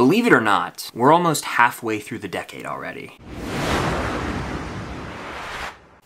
Believe it or not, we're almost halfway through the decade already.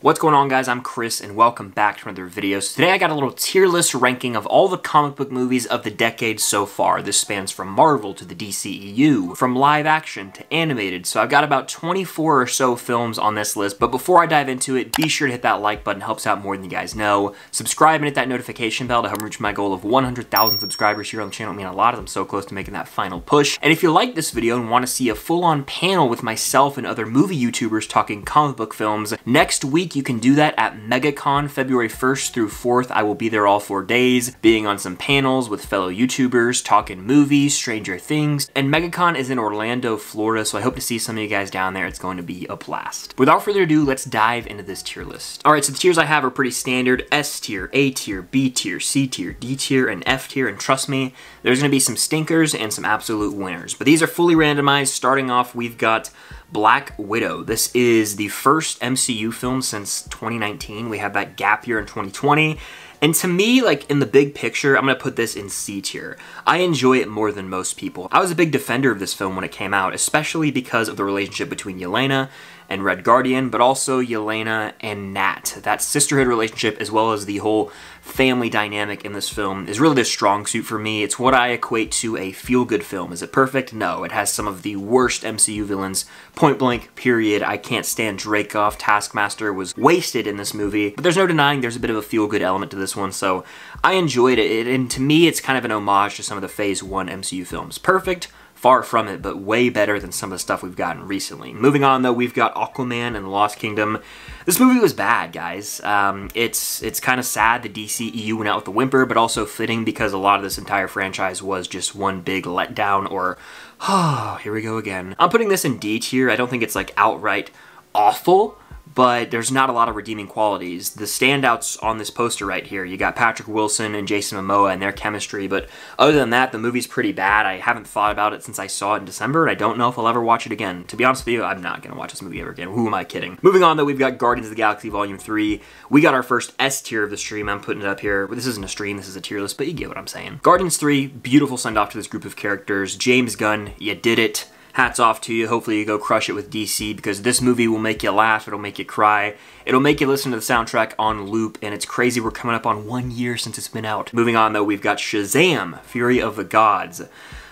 What's going on guys, I'm Chris and welcome back to another video. So today I got a little tier list ranking of all the comic book movies of the decade so far. This spans from Marvel to the DCEU, from live action to animated. So I've got about 24 or so films on this list, but before I dive into it, be sure to hit that like button, it helps out more than you guys know. Subscribe and hit that notification bell to help reach my goal of 100,000 subscribers here on the channel. I mean a lot, of them so close to making that final push. And if you like this video and want to see a full-on panel with myself and other movie YouTubers talking comic book films, next week you can do that at MegaCon February 1st through 4th. I will be there all four days, being on some panels with fellow YouTubers, talking movies, Stranger Things, and MegaCon is in Orlando, Florida, so I hope to see some of you guys down there. It's going to be a blast. Without further ado, let's dive into this tier list. All right, so the tiers I have are pretty standard. S tier, A tier, B tier, C tier, D tier, and F tier, and trust me, there's going to be some stinkers and some absolute winners. But these are fully randomized. Starting off, we've got Black Widow. This is the first MCU film since 2019. We had that gap year in 2020. And to me, like in the big picture, I'm gonna put this in C tier. I enjoy it more than most people. I was a big defender of this film when it came out, especially because of the relationship between Yelena and Red Guardian, but also Yelena and Nat. That sisterhood relationship, as well as the whole family dynamic in this film, is really the strong suit for me. It's what I equate to a feel-good film. Is it perfect? No. It has some of the worst MCU villains, point blank, period. I can't stand Dreykov. Taskmaster was wasted in this movie, but there's no denying there's a bit of a feel-good element to this one, so I enjoyed it. And to me, it's kind of an homage to some of the Phase 1 MCU films. Perfect? Far from it, but way better than some of the stuff we've gotten recently. Moving on, though, we've got Aquaman and the Lost Kingdom. This movie was bad, guys. Um, it's it's kind of sad the DCEU went out with a whimper, but also fitting because a lot of this entire franchise was just one big letdown or, oh, here we go again. I'm putting this in D tier. I don't think it's like outright awful, but there's not a lot of redeeming qualities. The standouts on this poster right here, you got Patrick Wilson and Jason Momoa and their chemistry, but other than that, the movie's pretty bad. I haven't thought about it since I saw it in December, and I don't know if I'll ever watch it again. To be honest with you, I'm not to watch this movie ever again. Who am I kidding? Moving on, though, we've got Guardians of the Galaxy Volume 3. We got our first S tier of the stream. I'm putting it up here. This isn't a stream, this is a tier list, but you get what I'm saying. Guardians 3, beautiful send-off to this group of characters. James Gunn, you did it hats off to you. Hopefully you go crush it with DC because this movie will make you laugh, it'll make you cry, it'll make you listen to the soundtrack on loop, and it's crazy we're coming up on one year since it's been out. Moving on though, we've got Shazam! Fury of the Gods.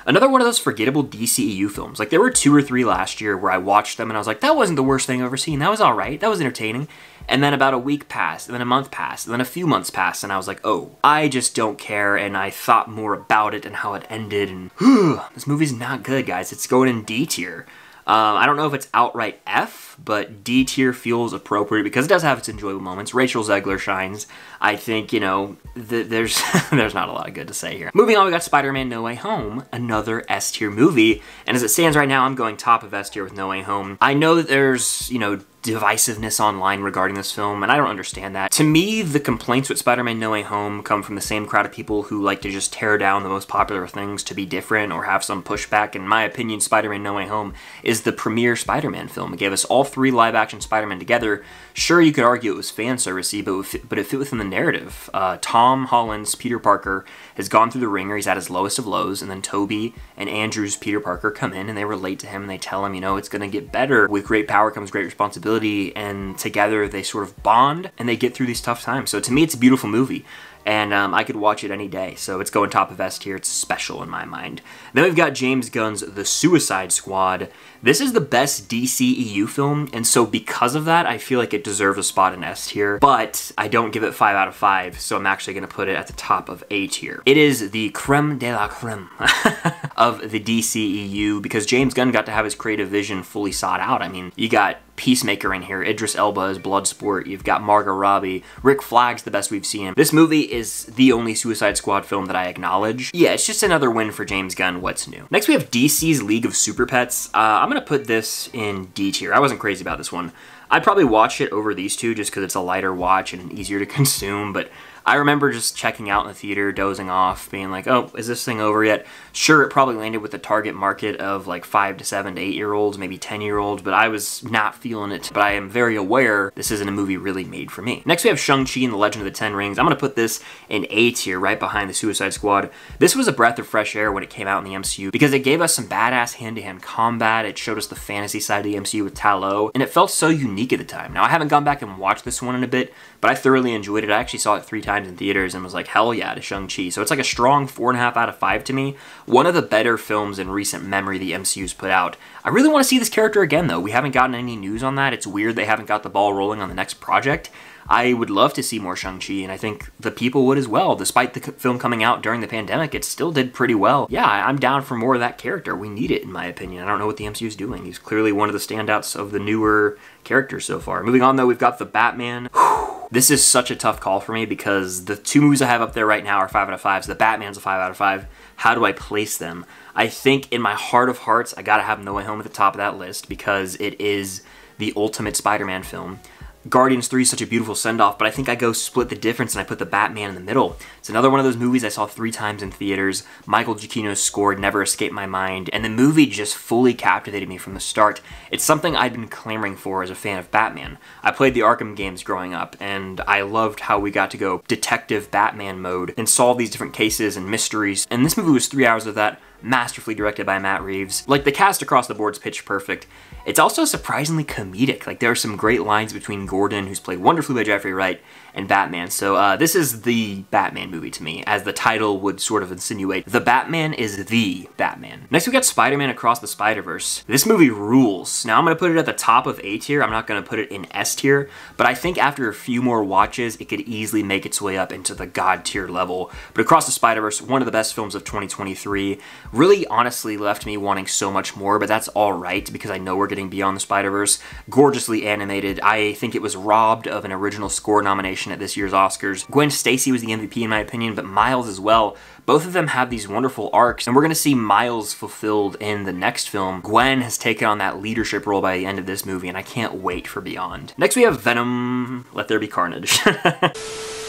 Another one of those forgettable DCEU films. Like, there were two or three last year where I watched them and I was like, that wasn't the worst thing I've ever seen. That was alright. That was entertaining. And then about a week passed, and then a month passed, and then a few months passed, and I was like, oh, I just don't care, and I thought more about it and how it ended, and this movie's not good, guys. It's going in D tier. Um, I don't know if it's outright F, but D tier feels appropriate because it does have its enjoyable moments. Rachel Zegler shines. I think, you know, th there's there's not a lot of good to say here. Moving on, we got Spider-Man No Way Home, another S tier movie. And as it stands right now, I'm going top of S tier with No Way Home. I know that there's, you know, divisiveness online regarding this film, and I don't understand that. To me, the complaints with Spider-Man No Way Home come from the same crowd of people who like to just tear down the most popular things to be different or have some pushback. In my opinion, Spider-Man No Way Home is the premier Spider-Man film. It gave us all three live-action Spider-Man together. Sure, you could argue it was fan servicey, but, but it fit within the narrative. Uh, Tom Holland's Peter Parker has gone through the ringer, he's at his lowest of lows, and then Tobey and Andrew's Peter Parker come in and they relate to him and they tell him, you know, it's gonna get better. With great power comes great responsibility, and together they sort of bond and they get through these tough times. So to me, it's a beautiful movie and um, I could watch it any day. So it's going top of S tier. It's special in my mind. Then we've got James Gunn's The Suicide Squad. This is the best DCEU film, and so because of that, I feel like it deserves a spot in S tier, but I don't give it 5 out of 5, so I'm actually going to put it at the top of A tier. It is the creme de la creme of the DCEU because James Gunn got to have his creative vision fully sought out. I mean, you got Peacemaker in here, Idris Elba as Bloodsport, you've got Margot Robbie, Rick Flag's the best we've seen. This movie is the only Suicide Squad film that I acknowledge. Yeah, it's just another win for James Gunn, what's new. Next we have DC's League of Super Pets. Uh, I'm gonna put this in D tier. I wasn't crazy about this one. I'd probably watch it over these two just because it's a lighter watch and easier to consume, but I remember just checking out in the theater, dozing off, being like, oh, is this thing over yet? Sure, it probably landed with the target market of like 5 to 7 to 8 year olds, maybe 10 year olds, but I was not feeling it. But I am very aware this isn't a movie really made for me. Next, we have Shang-Chi and the Legend of the Ten Rings. I'm to put this in A tier, right behind the Suicide Squad. This was a breath of fresh air when it came out in the MCU because it gave us some badass hand-to-hand -hand combat. It showed us the fantasy side of the MCU with Ta Lo, and it felt so unique at the time. Now, I haven't gone back and watched this one in a bit, but I thoroughly enjoyed it. I actually saw it three times in theaters and was like, hell yeah, to Shang-Chi. So it's like a strong four and a half out of five to me. One of the better films in recent memory the MCU's put out. I really want to see this character again, though. We haven't gotten any news on that. It's weird they haven't got the ball rolling on the next project. I would love to see more Shang-Chi, and I think the people would as well. Despite the film coming out during the pandemic, it still did pretty well. Yeah, I'm down for more of that character. We need it, in my opinion. I don't know what the MCU is doing. He's clearly one of the standouts of the newer characters so far. Moving on, though, we've got the Batman. This is such a tough call for me because the two movies I have up there right now are 5 out of 5s. The Batman's a 5 out of 5. How do I place them? I think in my heart of hearts, I gotta have No Way Home at the top of that list because it is the ultimate Spider-Man film. Guardians 3 is such a beautiful send-off, but I think I go split the difference and I put the Batman in the middle. It's another one of those movies I saw three times in theaters. Michael Giacchino's score never escaped my mind, and the movie just fully captivated me from the start. It's something I'd been clamoring for as a fan of Batman. I played the Arkham games growing up, and I loved how we got to go detective Batman mode and solve these different cases and mysteries, and this movie was three hours of that masterfully directed by Matt Reeves. Like, the cast across the board's pitch perfect. It's also surprisingly comedic. Like, there are some great lines between Gordon, who's played wonderfully by Jeffrey Wright, and Batman. So uh, this is the Batman movie to me, as the title would sort of insinuate. The Batman is the Batman. Next we got Spider-Man Across the Spider-Verse. This movie rules. Now I'm to put it at the top of A tier. I'm not to put it in S tier, but I think after a few more watches, it could easily make its way up into the God tier level. But Across the Spider-Verse, one of the best films of 2023, really honestly left me wanting so much more, but that's all right because I know we're getting beyond the Spider-Verse. Gorgeously animated. I think it was robbed of an original score nomination nomination at this year's Oscars. Gwen Stacy was the MVP in my opinion, but Miles as well. Both of them have these wonderful arcs, and we're to see Miles fulfilled in the next film. Gwen has taken on that leadership role by the end of this movie, and I can't wait for Beyond. Next we have Venom, Let There Be Carnage.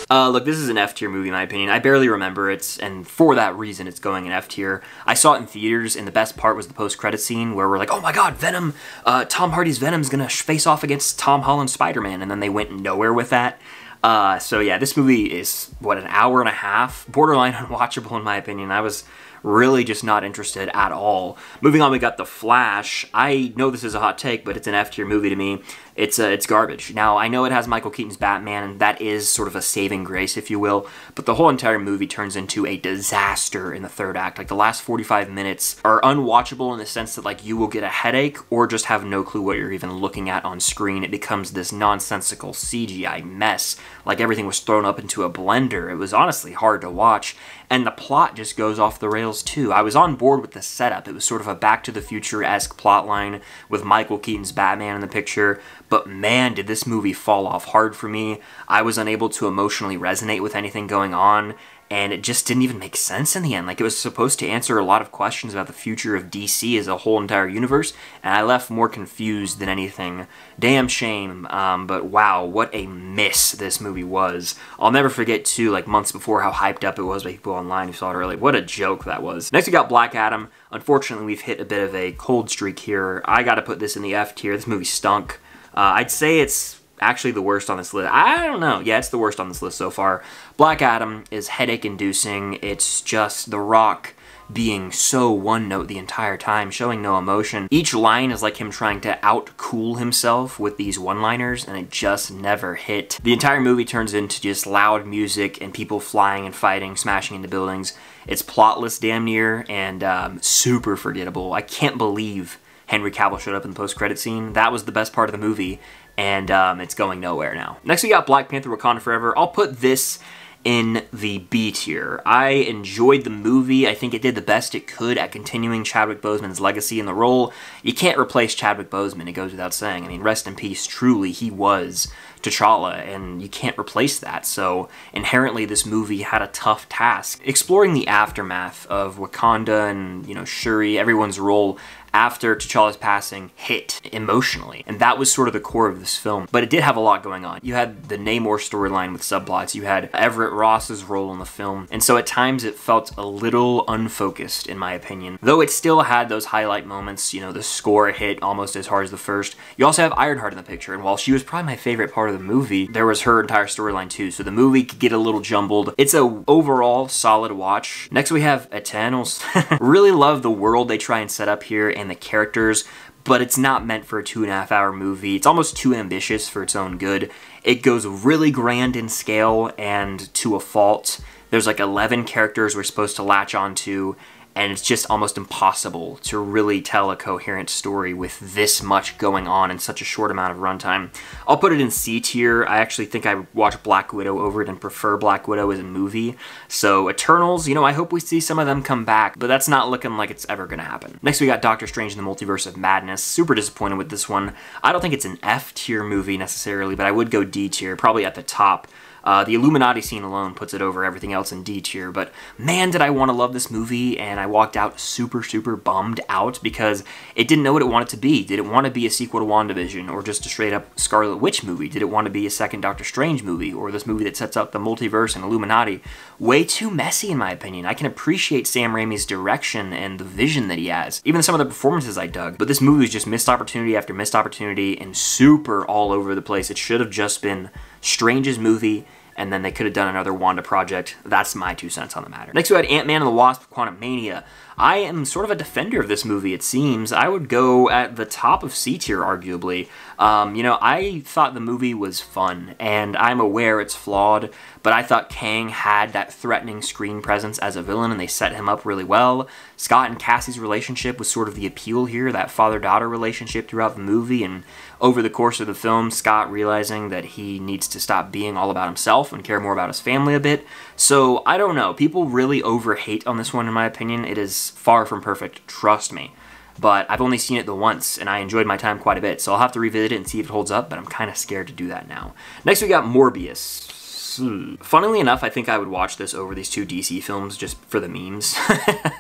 Uh, look, this is an F tier movie in my opinion. I barely remember it, and for that reason, it's going in F tier. I saw it in theaters, and the best part was the post-credit scene where we're like, oh my god, Venom, uh, Tom Hardy's Venom's gonna face off against Tom Holland's Spider-Man, and then they went nowhere with that. Uh, so yeah, this movie is, what, an hour and a half? Borderline unwatchable in my opinion. I was really just not interested at all. Moving on, we got The Flash. I know this is a hot take, but it's an F tier movie to me it's uh, it's garbage. Now I know it has Michael Keaton's Batman, and that is sort of a saving grace, if you will. But the whole entire movie turns into a disaster in the third act. Like the last 45 minutes are unwatchable in the sense that like you will get a headache or just have no clue what you're even looking at on screen. It becomes this nonsensical CGI mess. Like everything was thrown up into a blender. It was honestly hard to watch, and the plot just goes off the rails too. I was on board with the setup. It was sort of a Back to the Future esque plotline with Michael Keaton's Batman in the picture but man, did this movie fall off hard for me. I was unable to emotionally resonate with anything going on, and it just didn't even make sense in the end. Like, it was supposed to answer a lot of questions about the future of DC as a whole entire universe, and I left more confused than anything. Damn shame, um, but wow, what a miss this movie was. I'll never forget, too, like months before, how hyped up it was by people online who saw it early. What a joke that was. Next, we got Black Adam. Unfortunately, we've hit a bit of a cold streak here. I gotta put this in the F tier. This movie stunk. Uh, I'd say it's actually the worst on this list. I don't know. Yeah, it's the worst on this list so far. Black Adam is headache inducing. It's just The Rock being so one note the entire time, showing no emotion. Each line is like him trying to out cool himself with these one liners, and it just never hit. The entire movie turns into just loud music and people flying and fighting, smashing into buildings. It's plotless damn near and um, super forgettable. I can't believe Henry Cavill showed up in the post-credit scene. That was the best part of the movie, and um, it's going nowhere now. Next we got Black Panther Wakanda Forever. I'll put this in the B tier. I enjoyed the movie. I think it did the best it could at continuing Chadwick Boseman's legacy in the role. You can't replace Chadwick Boseman, it goes without saying. I mean, rest in peace, truly, he was T'Challa, and you can't replace that. So inherently, this movie had a tough task. Exploring the aftermath of Wakanda and, you know, Shuri, everyone's role after T'Challa's passing hit emotionally. And that was sort of the core of this film. But it did have a lot going on. You had the Namor storyline with subplots. You had Everett Ross's role in the film, and so at times it felt a little unfocused, in my opinion. Though it still had those highlight moments, you know, the score hit almost as hard as the first. You also have Ironheart in the picture, and while she was probably my favorite part of the movie, there was her entire storyline too, so the movie could get a little jumbled. It's a overall solid watch. Next we have Eternals. really love the world they try and set up here and the characters, but it's not meant for a two and a half hour movie. It's almost too ambitious for its own good. It goes really grand in scale and to a fault. There's like 11 characters we're supposed to latch onto, and it's just almost impossible to really tell a coherent story with this much going on in such a short amount of runtime. I'll put it in C tier. I actually think I watch Black Widow over it and prefer Black Widow as a movie. So Eternals, you know, I hope we see some of them come back, but that's not looking like it's ever gonna happen. Next we got Doctor Strange in the Multiverse of Madness. Super disappointed with this one. I don't think it's an F tier movie necessarily, but I would go D tier, probably at the top. Uh, the Illuminati scene alone puts it over everything else in D tier, but man, did I want to love this movie, and I walked out super, super bummed out because it didn't know what it wanted to be. Did it want to be a sequel to WandaVision, or just a straight up Scarlet Witch movie? Did it want to be a second Doctor Strange movie, or this movie that sets up the multiverse and Illuminati? Way too messy, in my opinion. I can appreciate Sam Raimi's direction and the vision that he has. Even some of the performances I dug, but this movie was just missed opportunity after missed opportunity and super all over the place. It should have just been Strange's movie, and then they could have done another Wanda project. That's my two cents on the matter. Next, we had Ant-Man and the Wasp, Quantumania. I am sort of a defender of this movie, it seems. I would go at the top of C tier, arguably. Um, you know, I thought the movie was fun, and I'm aware it's flawed, but I thought Kang had that threatening screen presence as a villain, and they set him up really well. Scott and Cassie's relationship was sort of the appeal here, that father-daughter relationship throughout the movie, and over the course of the film, Scott realizing that he needs to stop being all about himself and care more about his family a bit. So, I don't know. People really overhate on this one, in my opinion. It is far from perfect, trust me. But I've only seen it the once, and I enjoyed my time quite a bit, so I'll have to revisit it and see if it holds up, but I'm kind of scared to do that now. Next we got Morbius. Funnily enough, I think I would watch this over these two DC films just for the memes.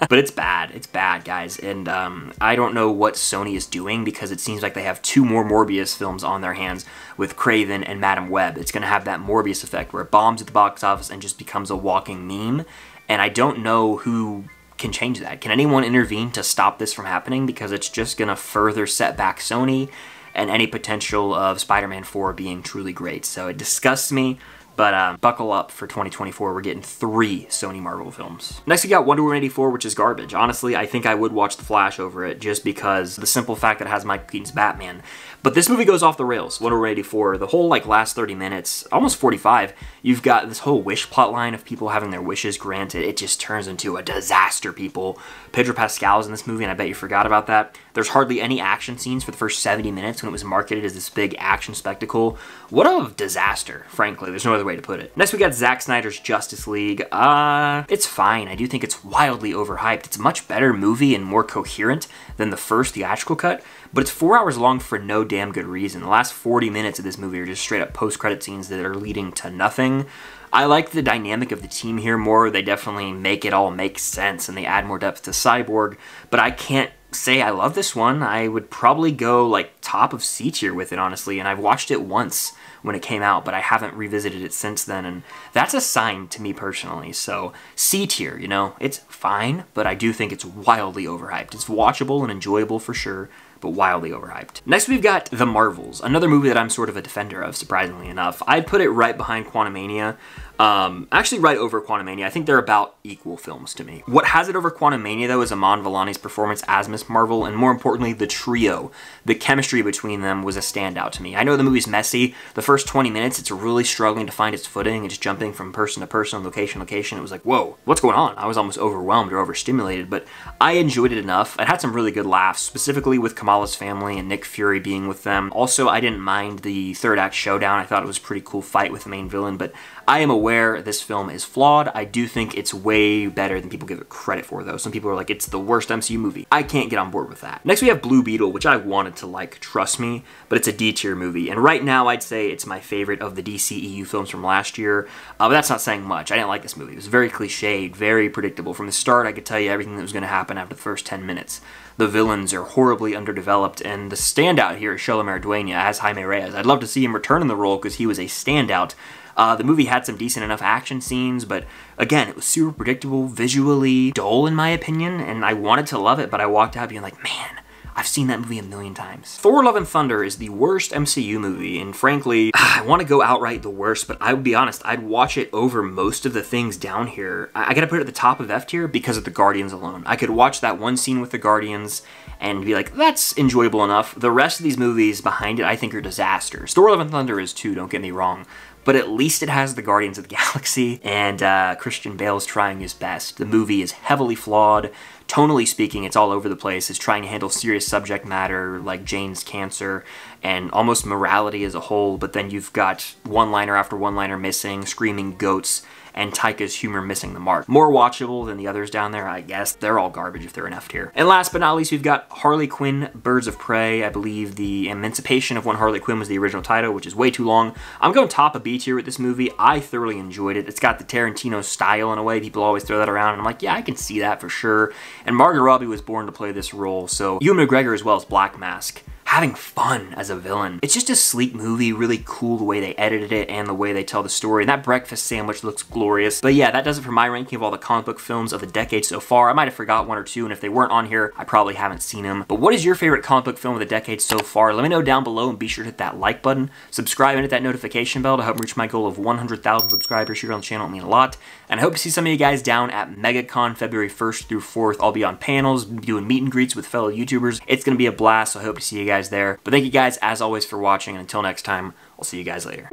but it's bad. It's bad, guys. And um, I don't know what Sony is doing because it seems like they have two more Morbius films on their hands with Kraven and Madame Web. It's going to have that Morbius effect where it bombs at the box office and just becomes a walking meme. And I don't know who can change that. Can anyone intervene to stop this from happening? Because it's just going to further set back Sony and any potential of Spider-Man 4 being truly great. So it disgusts me. But um, buckle up for 2024. We're getting three Sony Marvel films. Next, we got Wonder Woman 84, which is garbage. Honestly, I think I would watch The Flash over it just because the simple fact that it has Michael Keaton's Batman. But this movie goes off the rails. Wonder Woman 84, the whole like last 30 minutes, almost 45, you've got this whole wish plotline of people having their wishes granted. It just turns into a disaster, people. Pedro Pascal's in this movie, and I bet you forgot about that. There's hardly any action scenes for the first 70 minutes when it was marketed as this big action spectacle. What a disaster, frankly. There's no other way to put it. Next, we got Zack Snyder's Justice League. Uh, it's fine. I do think it's wildly overhyped. It's a much better movie and more coherent than the first theatrical cut, but it's four hours long for no damn good reason. The last 40 minutes of this movie are just straight up post-credit scenes that are leading to nothing. I like the dynamic of the team here more. They definitely make it all make sense and they add more depth to Cyborg, but I can't say I love this one. I would probably go like top of C tier with it, honestly, and I've watched it once when it came out, but I haven't revisited it since then, and that's a sign to me personally. So C tier, you know, it's fine, but I do think it's wildly overhyped. It's watchable and enjoyable for sure, but wildly overhyped. Next, we've got The Marvels, another movie that I'm sort of a defender of, surprisingly enough. I'd put it right behind Quantumania. Um, actually, right over Quantumania. I think they're about equal films to me. What has it over Quantumania, though, is Iman Vellani's performance as Miss Marvel, and more importantly, the trio. The chemistry between them was a standout to me. I know the movie's messy. The first 20 minutes, it's really struggling to find its footing. It's jumping from person to person, location to location. It was like, whoa, what's going on? I was almost overwhelmed or overstimulated, but I enjoyed it enough. It had some really good laughs, specifically with Kamala's family and Nick Fury being with them. Also, I didn't mind the third act showdown. I thought it was pretty cool fight with the main villain, but I am aware this film is flawed. I do think it's way better than people give it credit for, though. Some people are like, it's the worst MCU movie. I can't get on board with that. Next, we have Blue Beetle, which I wanted to like, trust me, but it's a D-tier movie. And right now, I'd say it's my favorite of the DCEU films from last year, uh, but that's not saying much. I didn't like this movie. It was very cliched, very predictable. From the start, I could tell you everything that was going to happen after the first 10 minutes. The villains are horribly underdeveloped, and the standout here is Xolo Maridueña as Jaime Reyes. I'd love to see him return in the role because he was a standout, Uh, the movie had some decent enough action scenes, but again, it was super predictable, visually dull in my opinion, and I wanted to love it, but I walked out being like, man, I've seen that movie a million times. Thor Love and Thunder is the worst MCU movie, and frankly, I want to go outright the worst, but I would be honest, I'd watch it over most of the things down here. I, I gotta put it at the top of F tier because of the Guardians alone. I could watch that one scene with the Guardians and be like, that's enjoyable enough. The rest of these movies behind it, I think, are disasters. Thor Love and Thunder is too, don't get me wrong but at least it has the Guardians of the Galaxy, and uh, Christian Bale's trying his best. The movie is heavily flawed. Tonally speaking, it's all over the place. It's trying to handle serious subject matter like Jane's cancer and almost morality as a whole, but then you've got one-liner after one-liner missing, screaming goats, and Taika's humor missing the mark. More watchable than the others down there, I guess. They're all garbage if they're F tier. And last but not least, we've got Harley Quinn, Birds of Prey. I believe the Emancipation of One Harley Quinn was the original title, which is way too long. I'm going top of B tier with this movie. I thoroughly enjoyed it. It's got the Tarantino style in a way. People always throw that around, and I'm like, yeah, I can see that for sure. And Margot Robbie was born to play this role, so Ewan McGregor as well as Black Mask having fun as a villain. It's just a sleek movie, really cool the way they edited it and the way they tell the story. And that breakfast sandwich looks glorious. But yeah, that does it for my ranking of all the comic book films of the decade so far. I might have forgot one or two, and if they weren't on here, I probably haven't seen them. But what is your favorite comic book film of the decade so far? Let me know down below and be sure to hit that like button. Subscribe and hit that notification bell to help reach my goal of 100,000 subscribers here on the channel. It mean a lot. And I hope to see some of you guys down at MegaCon February 1st through 4th. I'll be on panels, doing meet and greets with fellow YouTubers. It's going to be a blast, so I hope to see you guys there. But thank you guys, as always, for watching. And until next time, I'll see you guys later.